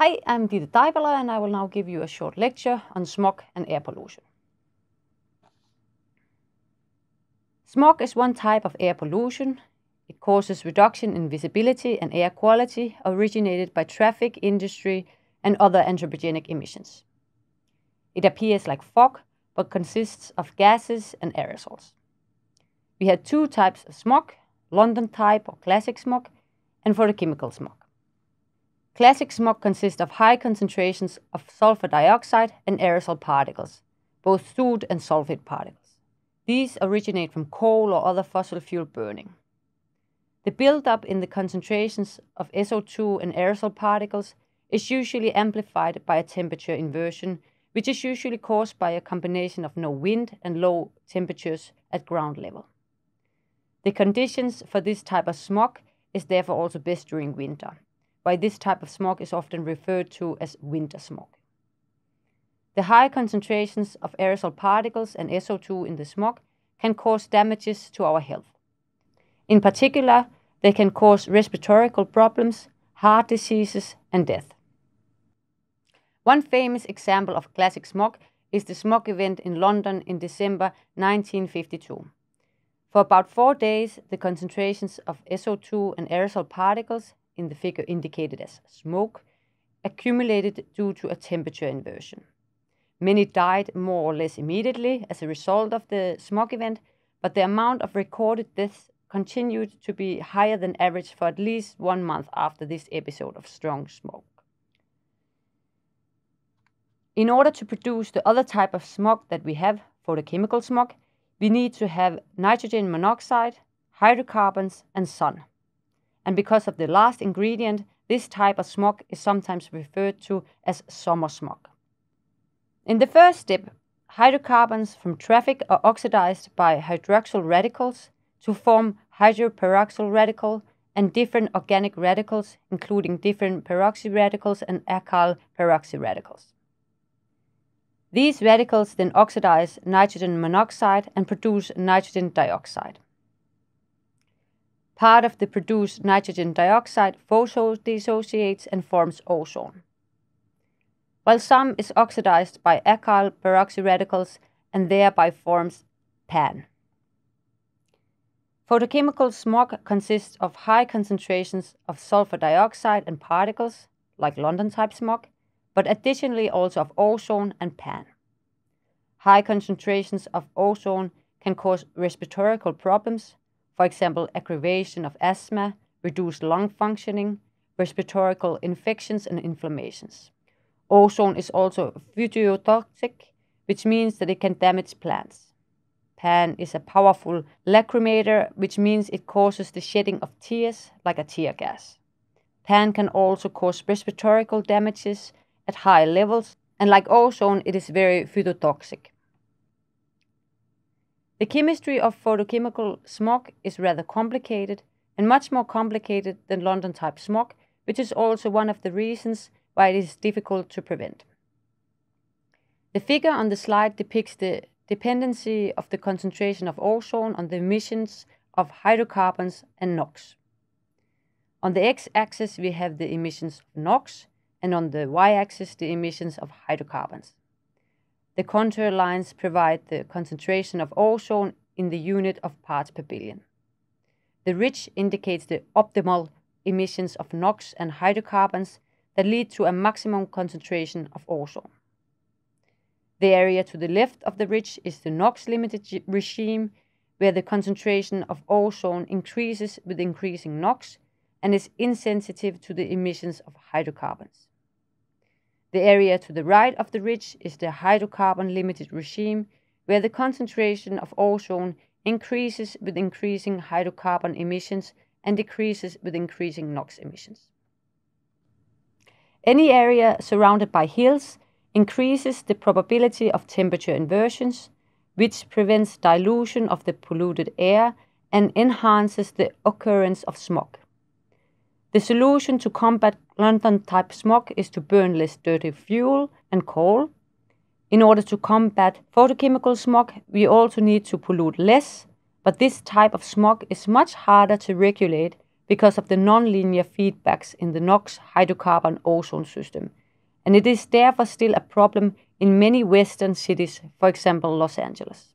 Hi, I'm Ditte Taipale and I will now give you a short lecture on smog and air pollution. Smog is one type of air pollution. It causes reduction in visibility and air quality originated by traffic, industry, and other anthropogenic emissions. It appears like fog but consists of gases and aerosols. We had two types of smog London type or classic smog, and photochemical smog. Classic smog consists of high concentrations of sulfur dioxide and aerosol particles, both soot and sulfate particles. These originate from coal or other fossil fuel burning. The buildup in the concentrations of SO2 and aerosol particles is usually amplified by a temperature inversion, which is usually caused by a combination of no wind and low temperatures at ground level. The conditions for this type of smog is therefore also best during winter why this type of smog is often referred to as winter smog. The high concentrations of aerosol particles and SO2 in the smog can cause damages to our health. In particular, they can cause respiratory problems, heart diseases, and death. One famous example of classic smog is the smog event in London in December 1952. For about four days, the concentrations of SO2 and aerosol particles in the figure indicated as smoke accumulated due to a temperature inversion. Many died more or less immediately as a result of the smog event, but the amount of recorded deaths continued to be higher than average for at least one month after this episode of strong smoke. In order to produce the other type of smog that we have, photochemical smog, we need to have nitrogen monoxide, hydrocarbons, and sun and because of the last ingredient, this type of smog is sometimes referred to as summer smog. In the first step, hydrocarbons from traffic are oxidized by hydroxyl radicals to form hydroperoxyl radical and different organic radicals, including different peroxy radicals and alkyl peroxy radicals. These radicals then oxidize nitrogen monoxide and produce nitrogen dioxide. Part of the produced nitrogen dioxide photodissociates and forms ozone, while some is oxidized by alkyl peroxy radicals and thereby forms PAN. Photochemical smog consists of high concentrations of sulfur dioxide and particles, like London type smog, but additionally also of ozone and PAN. High concentrations of ozone can cause respiratory problems, for example, aggravation of asthma, reduced lung functioning, respiratory infections, and inflammations. Ozone is also phytotoxic, which means that it can damage plants. PAN is a powerful lacrimator, which means it causes the shedding of tears like a tear gas. PAN can also cause respiratory damages at high levels, and like ozone, it is very phytotoxic. The chemistry of photochemical smog is rather complicated and much more complicated than London type smog, which is also one of the reasons why it is difficult to prevent. The figure on the slide depicts the dependency of the concentration of ozone on the emissions of hydrocarbons and NOx. On the x-axis we have the emissions of NOx and on the y-axis the emissions of hydrocarbons. The contour lines provide the concentration of ozone in the unit of parts per billion. The ridge indicates the optimal emissions of NOx and hydrocarbons that lead to a maximum concentration of ozone. The area to the left of the ridge is the NOx limited regime, where the concentration of ozone increases with increasing NOx and is insensitive to the emissions of hydrocarbons. The area to the right of the ridge is the hydrocarbon limited regime, where the concentration of ozone increases with increasing hydrocarbon emissions and decreases with increasing NOx emissions. Any area surrounded by hills increases the probability of temperature inversions, which prevents dilution of the polluted air and enhances the occurrence of smog. The solution to combat London type smog is to burn less dirty fuel and coal. In order to combat photochemical smog, we also need to pollute less, but this type of smog is much harder to regulate because of the nonlinear feedbacks in the NOx hydrocarbon ozone system, and it is therefore still a problem in many Western cities, for example, Los Angeles.